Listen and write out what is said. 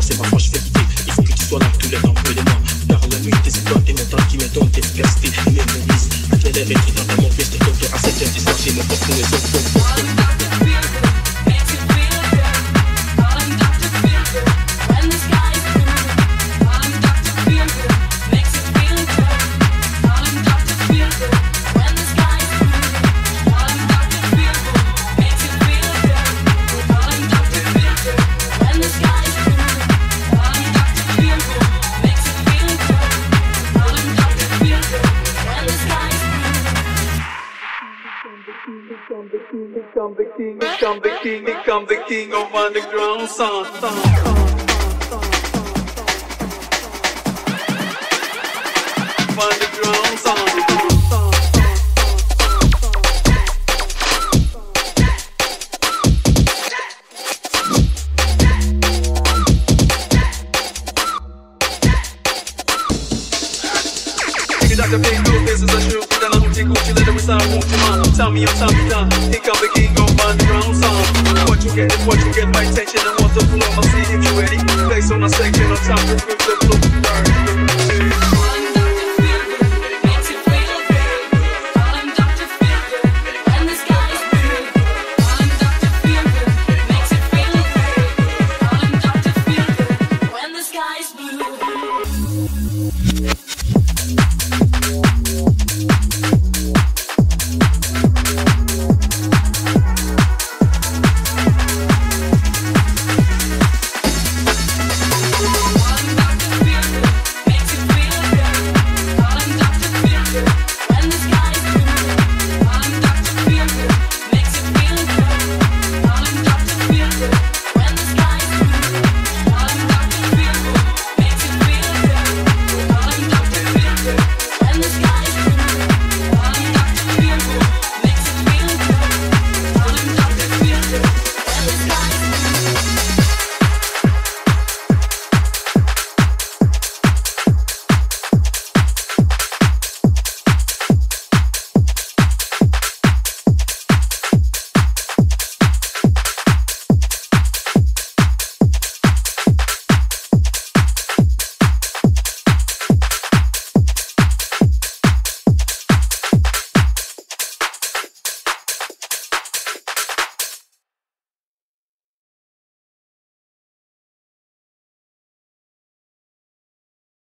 c'est ma foi, je the king, become the king, become the king of underground sound. The big blue this is let won't you Tell me, I'm down Think I'm the king of underground sound What you get is what you get, my attention and want the flow I'll see if you ready. Place on a section to the flow blue